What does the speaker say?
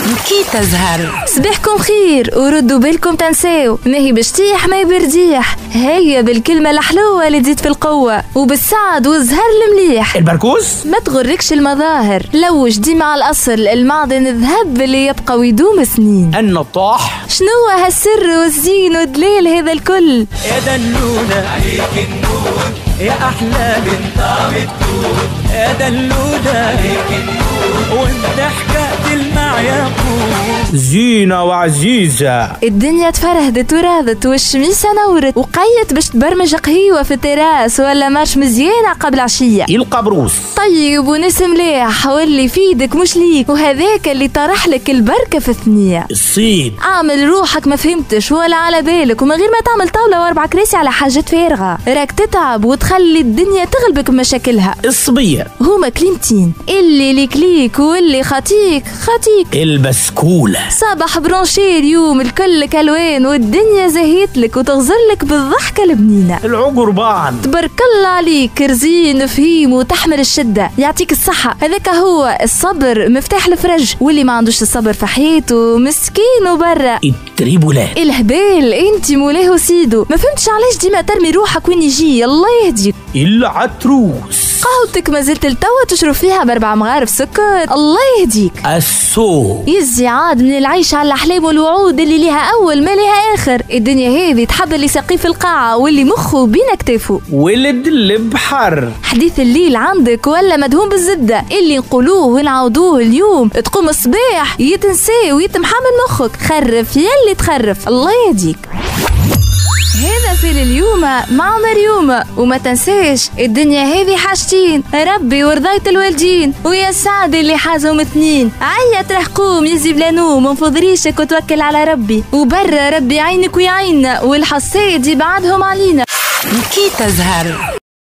كي تزهر؟ صباحكم خير وردوا بالكم تنساو. ما هي بشتيح ما برديح هيا بالكلمة الحلوة اللي تزيد في القوة. وبالسعد والزهر المليح. البركوز؟ ما تغركش المظاهر. لوج ديما على الأصل المعدن الذهب اللي يبقى ويدوم سنين. النطاح. شنو هالسر والزين ودليل هذا الكل؟ يا دلولة عليك النور يا أحلى من طعم التوت يا دلولة عليك النور زينة وعزيزة. الدنيا تفرهدت وراضت والشميسة نورت وقيت باش تبرمج قهيوة في التراس ولا marche مزيانة قبل عشية القبروس طيب وناس مليح واللي يفيدك مش ليك. وهذاك اللي طرح لك البركة في الثنية. الصيد اعمل روحك ما فهمتش ولا على بالك. ومن غير ما تعمل طاولة واربع كراسي على حاجات فارغة. راك تتعب وتخلي الدنيا تغلبك بمشاكلها الصبية. هما كلمتين. اللي ليك ليك واللي خاطيك خاطيك البسكولة. صباح branché اليوم الكل كالوان والدنيا زهيتلك وتغزرلك بالضحكة البنينة العقربان تبارك الله عليك رزين فهيم وتحمل الشدة. يعطيك الصحة. هذاك هو الصبر مفتاح الفرج. واللي ما عندوش الصبر في حياته مسكين وبرا. التريبولات الهبال أنت مولاه وسيدو. ما فهمتش علاش ديما ترمي روحك وين يجي؟ الله يهديك. العتروس قهوتك ما زلت لتوا تشرب فيها بأربع مغارف سكر. الله يهديك. السوق يزي عاد من العيش على الاحلام والوعود اللي ليها أول ما ليها آخر. الدنيا هذه تحب اللي ساقيه في القاعة واللي مخه بين اكتافه ولد البحر حديث الليل عندك ولا مدهون بالزبدة؟ اللي نقولوه ونعاودوه اليوم. تقوم الصباح يتنسى ويتمحى من مخك. خرف يلي تخرف. الله يهديك. هذا في اليوم مع مريومة وما تنساش الدنيا هذه حاجتين ربي ورضاية الوالدين ويا سعد اللي حازهم اثنين عيط رح قوم يزي بلا نوم وانفض ريشك وتوكل على ربي. وبرا ربي عينك ويعيننا والحصاد يبعدهم علينا. كي تزهر.